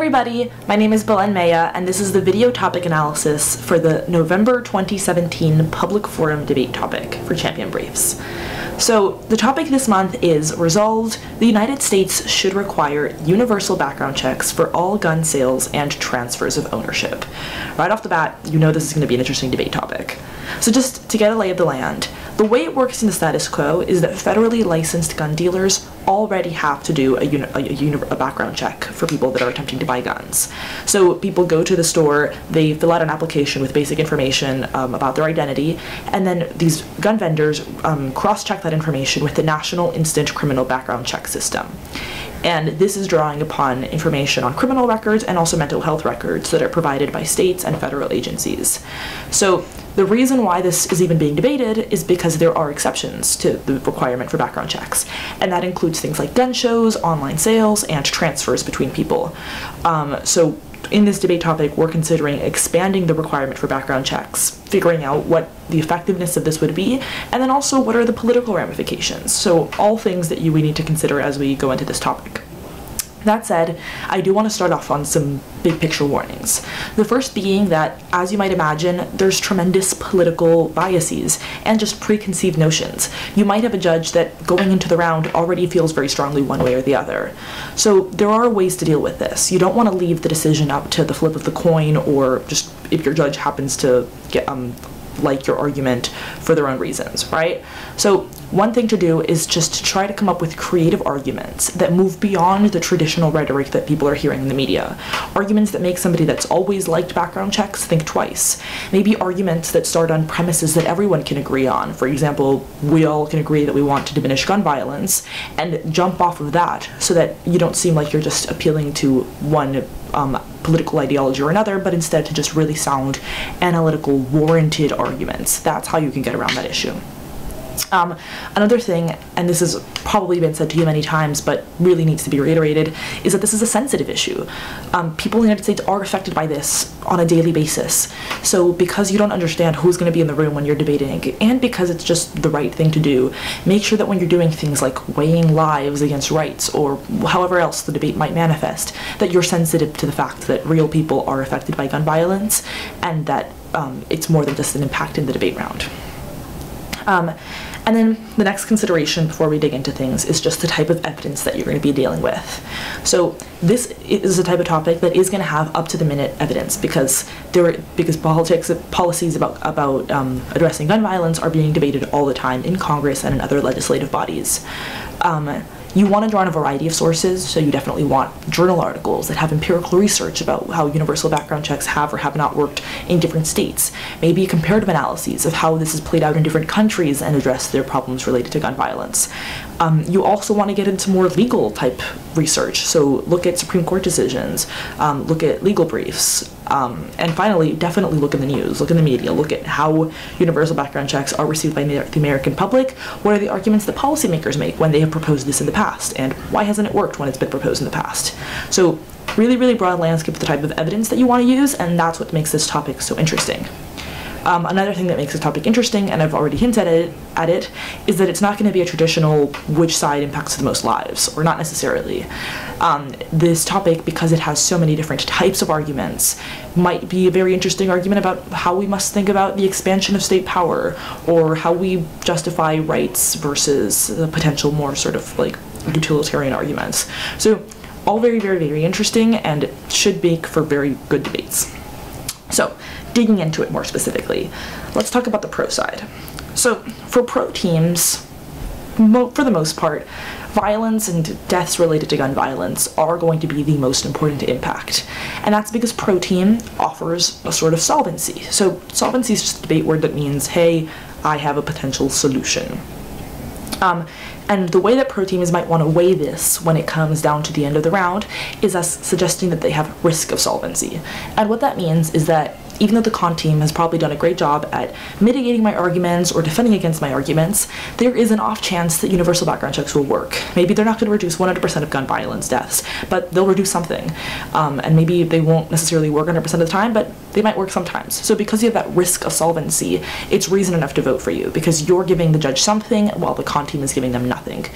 everybody, my name is Belen Mella, and this is the video topic analysis for the November 2017 Public Forum debate topic for Champion Briefs. So, the topic this month is Resolved the United States should require universal background checks for all gun sales and transfers of ownership. Right off the bat, you know this is going to be an interesting debate topic. So, just to get a lay of the land, the way it works in the status quo is that federally licensed gun dealers already have to do a, a, a, background check for people that are attempting to buy guns. So people go to the store, they fill out an application with basic information um, about their identity, and then these gun vendors um, cross check that information with the National Instant Criminal Background Check System. And this is drawing upon information on criminal records and also mental health records that are provided by states and federal agencies. So the reason why this is even being debated is because there are exceptions to the requirement for background checks, and that includes things like gun shows, online sales, and transfers between people. Um, so in this debate topic, we're considering expanding the requirement for background checks, figuring out what the effectiveness of this would be, and then also what are the political ramifications. So all things that you we need to consider as we go into this topic. That said, I do want to start off on some big picture warnings. The first being that, as you might imagine, there's tremendous political biases and just preconceived notions. You might have a judge that going into the round already feels very strongly one way or the other. So there are ways to deal with this. You don't want to leave the decision up to the flip of the coin or just if your judge happens to get um, like your argument for their own reasons, right? So one thing to do is just to try to come up with creative arguments that move beyond the traditional rhetoric that people are hearing in the media. Arguments that make somebody that's always liked background checks think twice. Maybe arguments that start on premises that everyone can agree on. For example, we all can agree that we want to diminish gun violence, and jump off of that so that you don't seem like you're just appealing to one um, political ideology or another, but instead to just really sound analytical, warranted arguments. That's how you can get around that issue. Um, another thing, and this has probably been said to you many times, but really needs to be reiterated, is that this is a sensitive issue. Um, people in the United States are affected by this on a daily basis. So, because you don't understand who's going to be in the room when you're debating, and because it's just the right thing to do, make sure that when you're doing things like weighing lives against rights or however else the debate might manifest, that you're sensitive to the fact that real people are affected by gun violence and that um, it's more than just an impact in the debate round. Um, and then the next consideration before we dig into things is just the type of evidence that you're going to be dealing with. So this is a type of topic that is going to have up to the minute evidence because there because politics policies about about um, addressing gun violence are being debated all the time in Congress and in other legislative bodies. Um, you want to draw on a variety of sources, so you definitely want journal articles that have empirical research about how universal background checks have or have not worked in different states. Maybe comparative analyses of how this has played out in different countries and addressed their problems related to gun violence. Um, you also want to get into more legal type research, so look at Supreme Court decisions, um, look at legal briefs, um, and finally, definitely look in the news, look in the media, look at how universal background checks are received by the American public. What are the arguments that policymakers make when they have proposed this in the past? And why hasn't it worked when it's been proposed in the past? So, really, really broad landscape of the type of evidence that you want to use, and that's what makes this topic so interesting. Um, another thing that makes this topic interesting, and I've already hinted at it, at it, is that it's not going to be a traditional which side impacts the most lives, or not necessarily. Um, this topic, because it has so many different types of arguments, might be a very interesting argument about how we must think about the expansion of state power, or how we justify rights versus the potential more sort of like utilitarian arguments. So, all very, very, very interesting, and it should make for very good debates. So, digging into it more specifically, let's talk about the pro side. So, for pro teams, for the most part, violence and deaths related to gun violence are going to be the most important impact. And that's because pro team offers a sort of solvency. So, solvency is just a debate word that means, hey, I have a potential solution. Um, and the way that pro teams might want to weigh this when it comes down to the end of the round is us suggesting that they have risk of solvency. And what that means is that even though the con team has probably done a great job at mitigating my arguments or defending against my arguments, there is an off chance that universal background checks will work. Maybe they're not going to reduce 100% of gun violence deaths, but they'll reduce something. Um, and maybe they won't necessarily work 100% of the time, but they might work sometimes. So because you have that risk of solvency, it's reason enough to vote for you because you're giving the judge something while the con team is giving them nothing.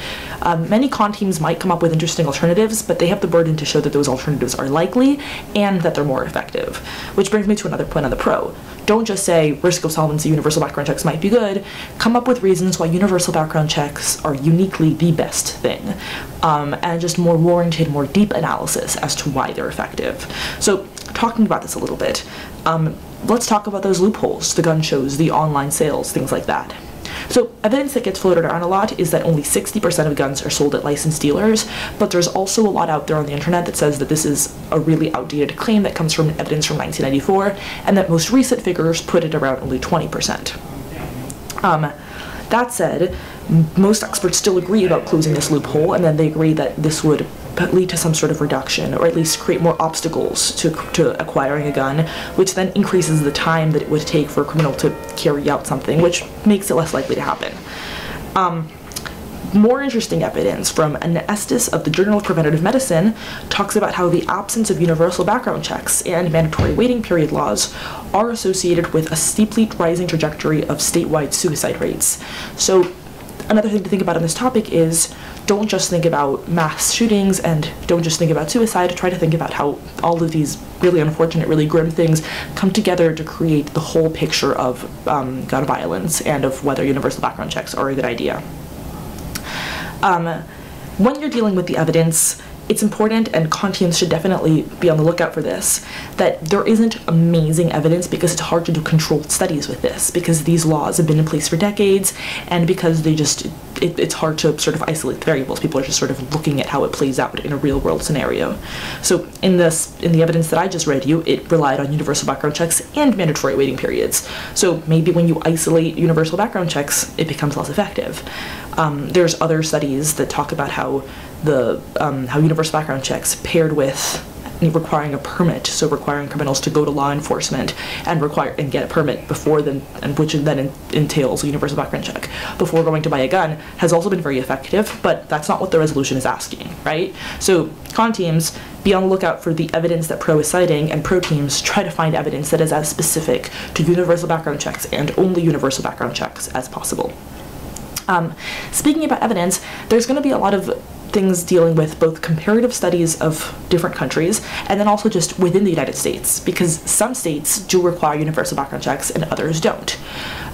Um, many con teams might come up with interesting alternatives, but they have the burden to show that those alternatives are likely and that they're more effective. Which brings me to another point on the pro. Don't just say risk of solvency, universal background checks might be good. Come up with reasons why universal background checks are uniquely the best thing, um, and just more warranted, more deep analysis as to why they're effective. So, talking about this a little bit, um, let's talk about those loopholes, the gun shows, the online sales, things like that. So evidence that gets floated around a lot is that only 60% of guns are sold at licensed dealers, but there's also a lot out there on the internet that says that this is a really outdated claim that comes from evidence from 1994, and that most recent figures put it around only 20%. Um, that said, most experts still agree about closing this loophole, and then they agree that this would lead to some sort of reduction, or at least create more obstacles to, to acquiring a gun, which then increases the time that it would take for a criminal to carry out something, which makes it less likely to happen. Um, more interesting evidence from Anestis of the Journal of Preventive Medicine talks about how the absence of universal background checks and mandatory waiting period laws are associated with a steeply rising trajectory of statewide suicide rates. So another thing to think about on this topic is don't just think about mass shootings and don't just think about suicide. Try to think about how all of these really unfortunate, really grim things come together to create the whole picture of um, gun violence and of whether universal background checks are a good idea. Um, when you're dealing with the evidence, it's important, and con teams should definitely be on the lookout for this, that there isn't amazing evidence because it's hard to do controlled studies with this, because these laws have been in place for decades, and because they just, it, it's hard to sort of isolate the variables. People are just sort of looking at how it plays out in a real world scenario. So in this, in the evidence that I just read you, it relied on universal background checks and mandatory waiting periods. So maybe when you isolate universal background checks, it becomes less effective. Um, there's other studies that talk about how the um, how universal background checks paired with requiring a permit, so requiring criminals to go to law enforcement and require and get a permit before then, and which then entails a universal background check before going to buy a gun, has also been very effective. But that's not what the resolution is asking, right? So con teams be on the lookout for the evidence that pro is citing, and pro teams try to find evidence that is as specific to universal background checks and only universal background checks as possible. Um, speaking about evidence, there's going to be a lot of things dealing with both comparative studies of different countries and then also just within the United States, because some states do require universal background checks and others don't.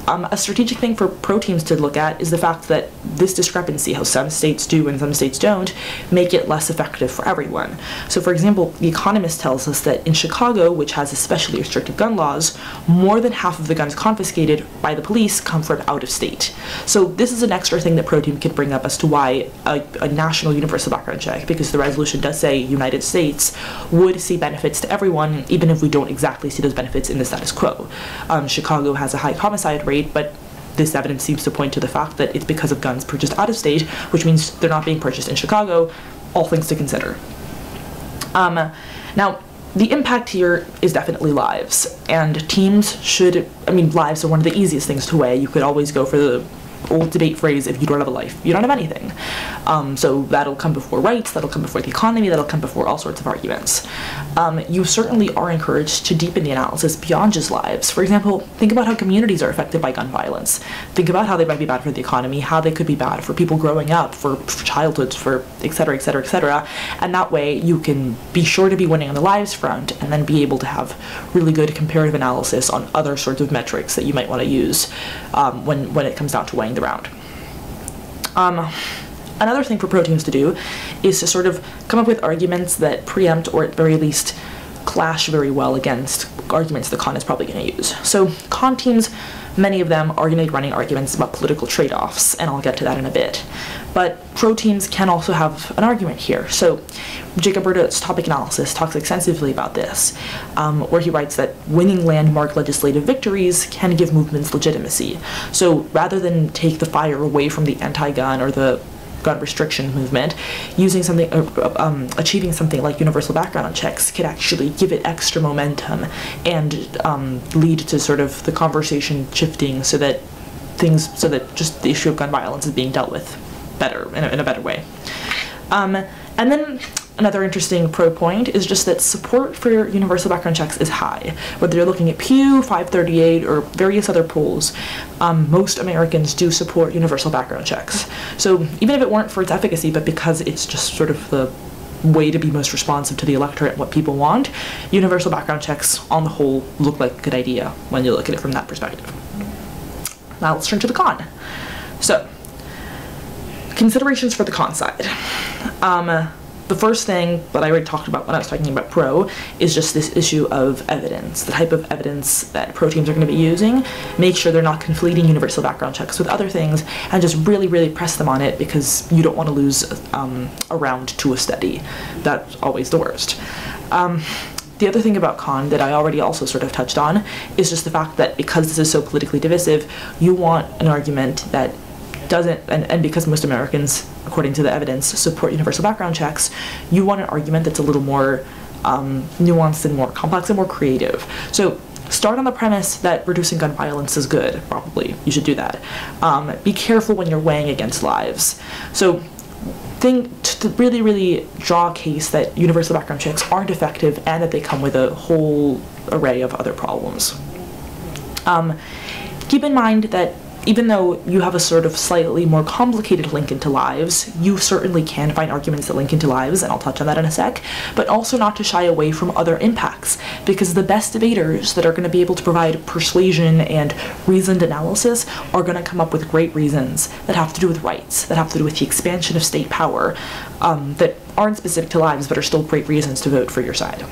Um, a strategic thing for pro teams to look at is the fact that this discrepancy, how some states do and some states don't, make it less effective for everyone. So, for example, The Economist tells us that in Chicago, which has especially restrictive gun laws, more than half of the guns confiscated by the police come from out of state. So, this is an extra thing that pro team can bring up as to why a, a national universal background check, because the resolution does say United States would see benefits to everyone, even if we don't exactly see those benefits in the status quo. Um, Chicago has a high homicide rate, but this evidence seems to point to the fact that it's because of guns purchased out of state, which means they're not being purchased in Chicago, all things to consider. Um, now, the impact here is definitely lives, and teams should, I mean, lives are one of the easiest things to weigh. You could always go for the old debate phrase if you don't have a life, you don't have anything. Um, so that'll come before rights, that'll come before the economy, that'll come before all sorts of arguments. Um, you certainly are encouraged to deepen the analysis beyond just lives. For example, think about how communities are affected by gun violence. Think about how they might be bad for the economy, how they could be bad for people growing up, for, for childhoods, for etc., etc., etc. And that way you can be sure to be winning on the lives front and then be able to have really good comparative analysis on other sorts of metrics that you might want to use um, when, when it comes down to weighing the round. Um, another thing for pro teams to do is to sort of come up with arguments that preempt or at very least clash very well against arguments the con is probably going to use. So con teams, many of them are going to be running arguments about political trade-offs, and I'll get to that in a bit. But pro teams can also have an argument here. So Jacob Burda's topic analysis talks extensively about this, um, where he writes that winning landmark legislative victories can give movements legitimacy. So rather than take the fire away from the anti-gun or the gun restriction movement, using something, uh, um, achieving something like universal background checks could actually give it extra momentum and um, lead to sort of the conversation shifting so that things, so that just the issue of gun violence is being dealt with better, in a, in a better way. Um, and then another interesting pro point is just that support for universal background checks is high. Whether you're looking at Pew, 538, or various other polls, um, most Americans do support universal background checks. So even if it weren't for its efficacy, but because it's just sort of the way to be most responsive to the electorate and what people want, universal background checks on the whole look like a good idea when you look at it from that perspective. Now let's turn to the con. So, considerations for the con side. Um, the first thing that I already talked about when I was talking about pro is just this issue of evidence, the type of evidence that pro teams are going to be using. Make sure they're not conflating universal background checks with other things, and just really, really press them on it because you don't want to lose um, a round to a study. That's always the worst. Um, the other thing about con that I already also sort of touched on is just the fact that because this is so politically divisive, you want an argument that doesn't, and, and because most Americans, according to the evidence, support universal background checks, you want an argument that's a little more um, nuanced and more complex and more creative. So start on the premise that reducing gun violence is good, probably. You should do that. Um, be careful when you're weighing against lives. So think to really, really draw a case that universal background checks aren't effective and that they come with a whole array of other problems. Um, keep in mind that even though you have a sort of slightly more complicated link into lives, you certainly can find arguments that link into lives, and I'll touch on that in a sec, but also not to shy away from other impacts, because the best debaters that are going to be able to provide persuasion and reasoned analysis are going to come up with great reasons that have to do with rights, that have to do with the expansion of state power, um, that aren't specific to lives, but are still great reasons to vote for your side.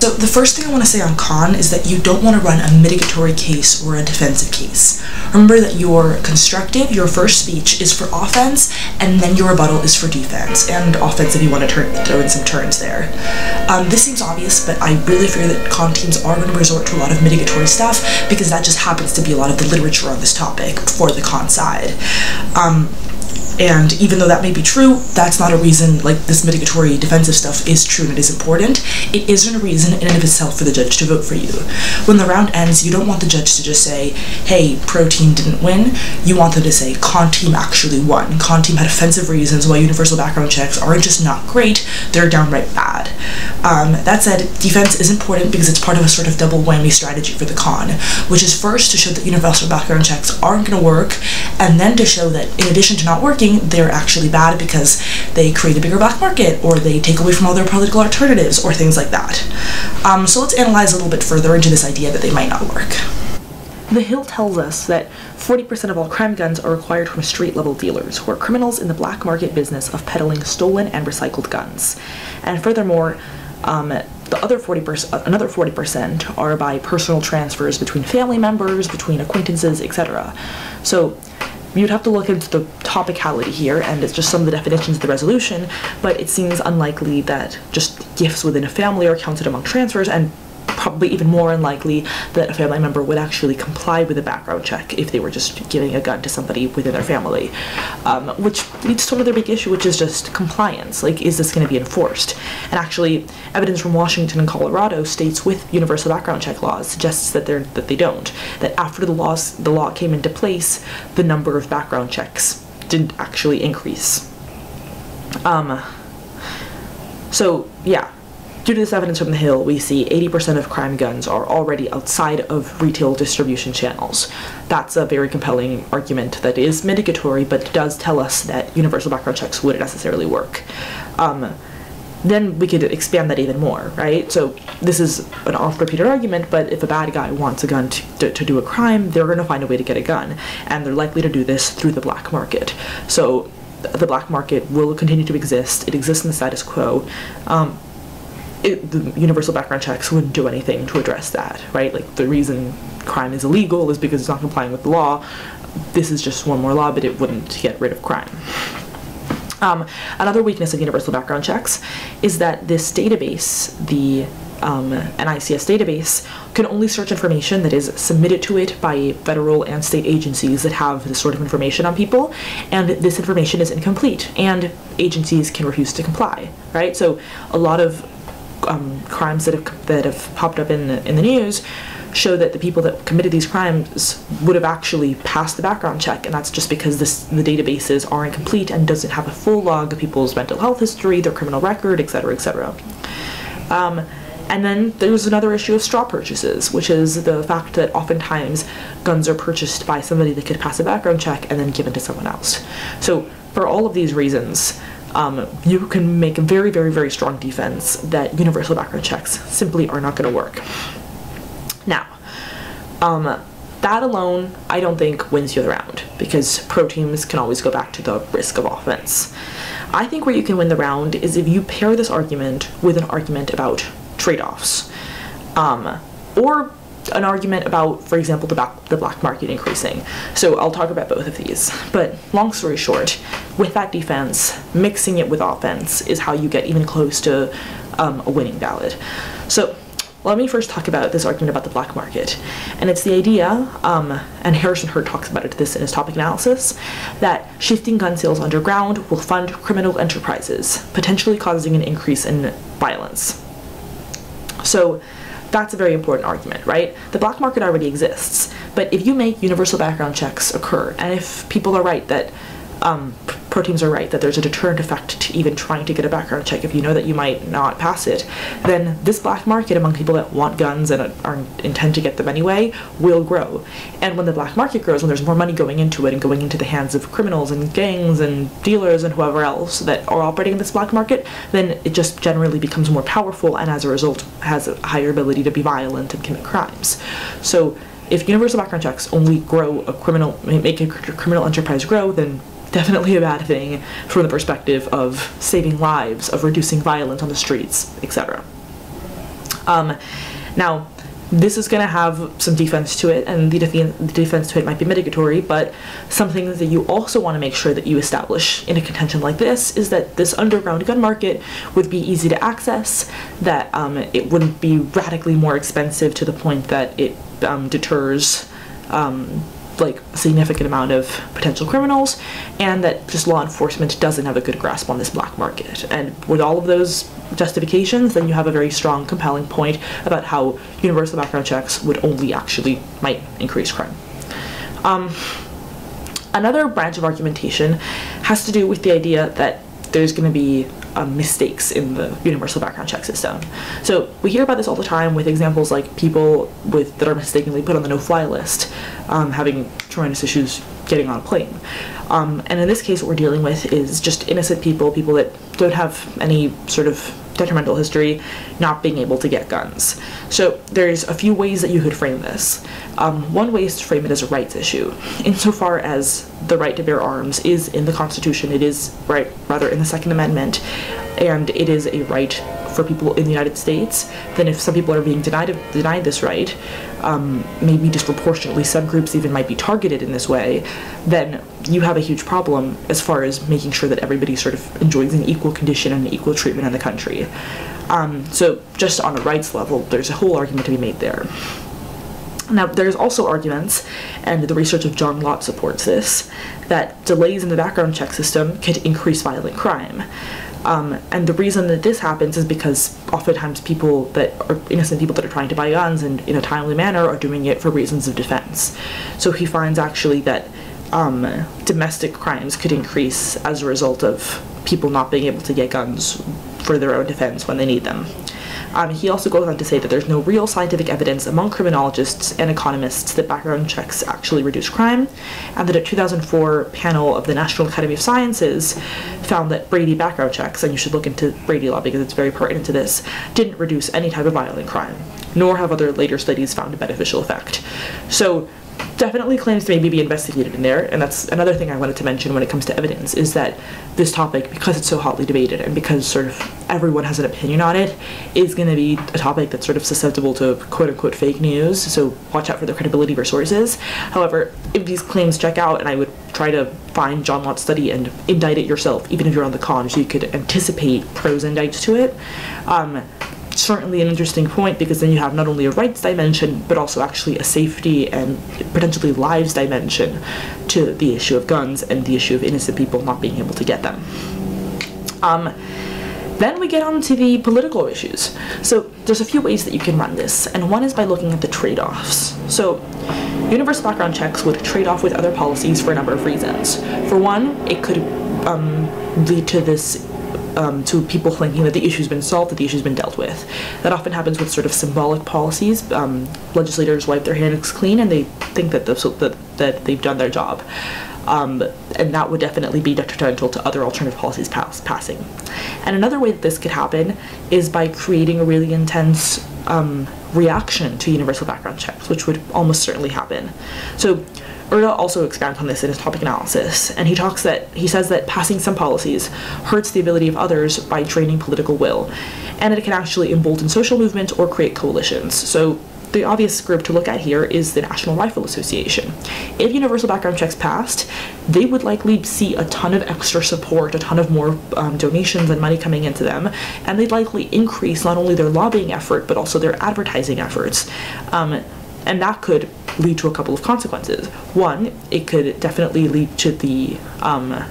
So the first thing I want to say on con is that you don't want to run a mitigatory case or a defensive case. Remember that your constructive, your first speech is for offense, and then your rebuttal is for defense, and offense if you want to turn, throw in some turns there. Um, this seems obvious, but I really fear that con teams are going to resort to a lot of mitigatory stuff because that just happens to be a lot of the literature on this topic for the con side. Um, and even though that may be true, that's not a reason, like this mitigatory defensive stuff is true and it is important. It isn't a reason in and of itself for the judge to vote for you. When the round ends, you don't want the judge to just say, hey, pro team didn't win. You want them to say, con team actually won. Con team had offensive reasons why universal background checks aren't just not great, they're downright bad. Um, that said, defense is important because it's part of a sort of double whammy strategy for the con, which is first to show that universal background checks aren't going to work, and then to show that in addition to not working, they're actually bad because they create a bigger black market or they take away from all their political alternatives or things like that. Um, so let's analyze a little bit further into this idea that they might not work. The Hill tells us that 40% of all crime guns are acquired from street level dealers, who are criminals in the black market business of peddling stolen and recycled guns. And furthermore, um, the other 40%, another 40% are by personal transfers between family members, between acquaintances, etc. So you'd have to look into the topicality here, and it's just some of the definitions of the resolution, but it seems unlikely that just gifts within a family are counted among transfers, and probably even more unlikely that a family member would actually comply with a background check if they were just giving a gun to somebody within their family. Um, which leads to another big issue, which is just compliance. Like, is this going to be enforced? And actually, evidence from Washington and Colorado states with universal background check laws suggests that they're that they don't. That after the laws the law came into place, the number of background checks didn't actually increase. Um, so yeah, Due to this evidence from the Hill, we see 80% of crime guns are already outside of retail distribution channels. That's a very compelling argument that is mitigatory, but does tell us that universal background checks wouldn't necessarily work. Um, then we could expand that even more, right? So this is an oft-repeated argument, but if a bad guy wants a gun to, to, to do a crime, they're going to find a way to get a gun, and they're likely to do this through the black market. So the black market will continue to exist. It exists in the status quo. Um, it, the universal background checks wouldn't do anything to address that, right? Like the reason crime is illegal is because it's not complying with the law. This is just one more law, but it wouldn't get rid of crime. Um, another weakness of universal background checks is that this database, the um, NICS database can only search information that is submitted to it by federal and state agencies that have this sort of information on people, and this information is incomplete, and agencies can refuse to comply, right? So a lot of um, crimes that have that have popped up in the, in the news show that the people that committed these crimes would have actually passed the background check, and that's just because this the databases are incomplete and doesn't have a full log of people's mental health history, their criminal record, etc., etc. Um, and then there's another issue of straw purchases, which is the fact that oftentimes guns are purchased by somebody that could pass a background check and then given to someone else. So for all of these reasons, um, you can make a very, very, very strong defense that universal background checks simply are not going to work. Now, um, that alone, I don't think wins you the round because pro teams can always go back to the risk of offense. I think where you can win the round is if you pair this argument with an argument about trade-offs, um, or an argument about, for example, the, back, the black market increasing. So I'll talk about both of these. But long story short, with that defense, mixing it with offense is how you get even close to um, a winning ballot. So let me first talk about this argument about the black market. And it's the idea, um, and Harrison Hurd talks about it this in his topic analysis, that shifting gun sales underground will fund criminal enterprises, potentially causing an increase in violence. So that's a very important argument, right? The black market already exists, but if you make universal background checks occur, and if people are right that um, pro teams are right that there's a deterrent effect to even trying to get a background check if you know that you might not pass it, then this black market among people that want guns and are intend to get them anyway will grow. And when the black market grows, when there's more money going into it and going into the hands of criminals and gangs and dealers and whoever else that are operating in this black market, then it just generally becomes more powerful and as a result has a higher ability to be violent and commit crimes. So if universal background checks only grow a criminal, make a criminal enterprise grow, then definitely a bad thing from the perspective of saving lives, of reducing violence on the streets, etc. Um, now, this is going to have some defense to it, and the, the, defense to it might be mitigatory, but something that you also want to make sure that you establish in a contention like this is that this underground gun market would be easy to access, that um, it wouldn't be radically more expensive to the point that it um, deters um, like a significant amount of potential criminals and that just law enforcement doesn't have a good grasp on this black market. And with all of those justifications, then you have a very strong, compelling point about how universal background checks would only actually might increase crime. Um, another branch of argumentation has to do with the idea that there's going to be um, mistakes in the universal background check system. So we hear about this all the time with examples like people with that are mistakenly put on the no-fly list um, having tremendous issues getting on a plane. Um, and in this case, what we're dealing with is just innocent people, people that don't have any sort of detrimental history, not being able to get guns. So there's a few ways that you could frame this. Um, one way is to frame it as a rights issue, insofar as the right to bear arms is in the Constitution, it is right rather in the Second Amendment, and it is a right for people in the United States, then if some people are being denied denied this right, um, maybe disproportionately subgroups even might be targeted in this way, then you have a huge problem as far as making sure that everybody sort of enjoys an equal condition and equal treatment in the country. Um, so just on a rights level, there's a whole argument to be made there. Now, there's also arguments, and the research of John Lott supports this, that delays in the background check system could increase violent crime. Um, and the reason that this happens is because oftentimes people that are innocent people that are trying to buy guns and in a timely manner are doing it for reasons of defense. So he finds actually that um, domestic crimes could increase as a result of people not being able to get guns for their own defense when they need them. Um, he also goes on to say that there's no real scientific evidence among criminologists and economists that background checks actually reduce crime, and that a 2004 panel of the National Academy of Sciences found that Brady background checks, and you should look into Brady law because it's very pertinent to this, didn't reduce any type of violent crime, nor have other later studies found a beneficial effect. So definitely claims to maybe be investigated in there, and that's another thing I wanted to mention when it comes to evidence, is that this topic, because it's so hotly debated and because sort of everyone has an opinion on it, is going to be a topic that's sort of susceptible to quote-unquote fake news, so watch out for the credibility of your sources. However, if these claims check out, and I would try to find John Lott's study and indict it yourself, even if you're on the con, so you could anticipate pros and indict to it, um, certainly an interesting point because then you have not only a rights dimension, but also actually a safety and potentially lives dimension to the issue of guns and the issue of innocent people not being able to get them. Um, then we get on to the political issues. So there's a few ways that you can run this, and one is by looking at the trade-offs. So universal background checks would trade off with other policies for a number of reasons. For one, it could um, lead to this um, to people thinking that the issue's been solved, that the issue's been dealt with. That often happens with sort of symbolic policies. Um, legislators wipe their hands clean and they think that, the, that, that they've done their job. Um, and that would definitely be detrimental to other alternative policies pass passing. And another way that this could happen is by creating a really intense um, reaction to universal background checks, which would almost certainly happen. So Burda also expands on this in his topic analysis, and he talks that he says that passing some policies hurts the ability of others by draining political will, and it can actually embolden social movements or create coalitions. So the obvious group to look at here is the National Rifle Association. If universal background checks passed, they would likely see a ton of extra support, a ton of more um, donations and money coming into them, and they'd likely increase not only their lobbying effort but also their advertising efforts. Um, and that could lead to a couple of consequences. One, it could definitely lead to the um,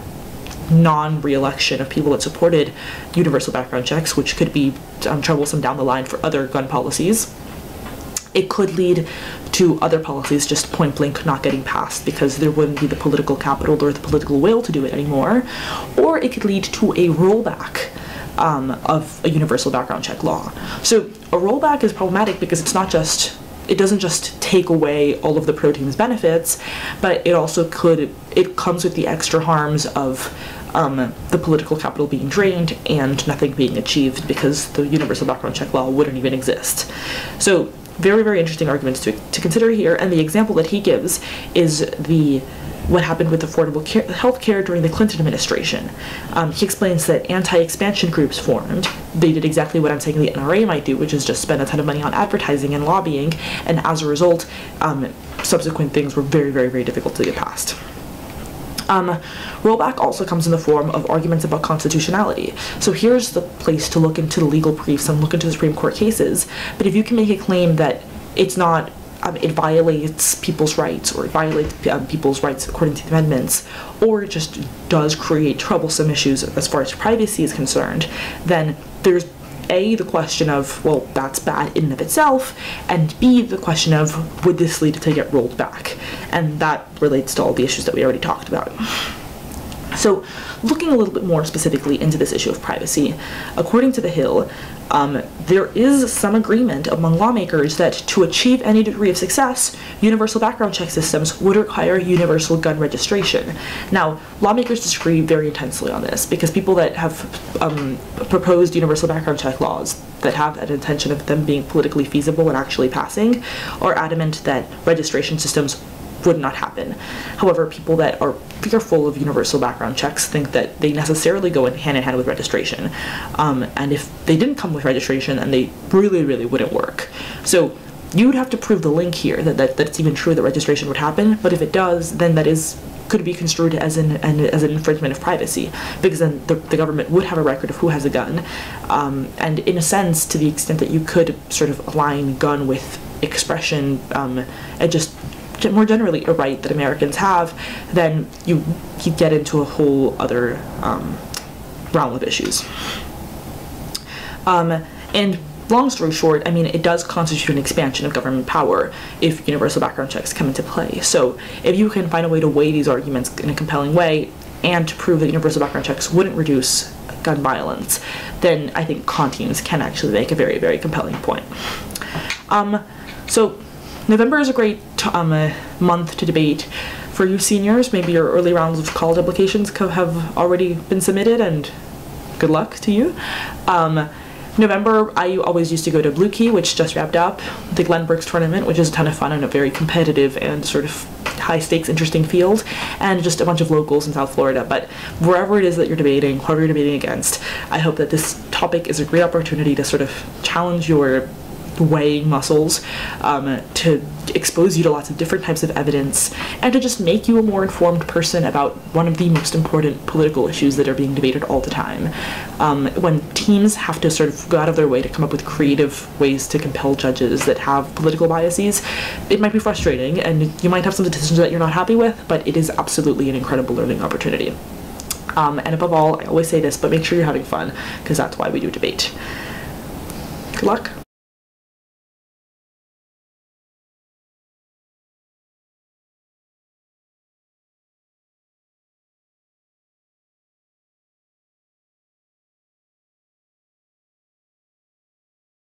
non-reelection of people that supported universal background checks, which could be um, troublesome down the line for other gun policies it could lead to other policies just point blank not getting passed because there wouldn't be the political capital or the political will to do it anymore. Or it could lead to a rollback um, of a universal background check law. So a rollback is problematic because it's not just it doesn't just take away all of the pro team's benefits, but it also could it comes with the extra harms of um, the political capital being drained and nothing being achieved because the universal background check law wouldn't even exist. So very, very interesting arguments to, to consider here, and the example that he gives is the what happened with affordable health care during the Clinton administration. Um, he explains that anti-expansion groups formed. They did exactly what I'm saying the NRA might do, which is just spend a ton of money on advertising and lobbying, and as a result, um, subsequent things were very, very, very difficult to get passed. Um, rollback also comes in the form of arguments about constitutionality. So here's the place to look into the legal briefs and look into the Supreme Court cases. But if you can make a claim that it's not um, it violates people's rights or it violates um, people's rights according to the amendments or it just does create troublesome issues as far as privacy is concerned then there's a, the question of, well, that's bad in and of itself, and B, the question of, would this lead to get rolled back? And that relates to all the issues that we already talked about. So, looking a little bit more specifically into this issue of privacy, according to The Hill, um, there is some agreement among lawmakers that to achieve any degree of success, universal background check systems would require universal gun registration. Now, lawmakers disagree very intensely on this because people that have um, proposed universal background check laws that have an intention of them being politically feasible and actually passing are adamant that registration systems would not happen. However, people that are fearful of universal background checks think that they necessarily go in hand in hand with registration. Um, and if they didn't come with registration, then they really, really wouldn't work. So you would have to prove the link here that, that, that it's even true that registration would happen, but if it does, then that is could be construed as an, an as an infringement of privacy because then the, the government would have a record of who has a gun um, and in a sense to the extent that you could sort of align gun with expression um, and just more generally a right that Americans have, then you you get into a whole other um, realm of issues. Um, and long story short, I mean, it does constitute an expansion of government power if universal background checks come into play. So if you can find a way to weigh these arguments in a compelling way and to prove that universal background checks wouldn't reduce gun violence, then I think con teams can actually make a very, very compelling point. Um, so November is a great um, a month to debate. For you seniors, maybe your early rounds of college applications have already been submitted, and good luck to you. Um, November, I always used to go to Blue Key, which just wrapped up, the Glenbrooks tournament, which is a ton of fun and a very competitive and sort of high stakes, interesting field, and just a bunch of locals in South Florida. But wherever it is that you're debating, whoever you're debating against, I hope that this topic is a great opportunity to sort of challenge your weighing muscles um, to expose you to lots of different types of evidence and to just make you a more informed person about one of the most important political issues that are being debated all the time. Um, when teams have to sort of go out of their way to come up with creative ways to compel judges that have political biases. It might be frustrating, and you might have some decisions that you're not happy with, but it is absolutely an incredible learning opportunity. Um, and above all, I always say this, but make sure you're having fun, because that's why we do debate. Good luck.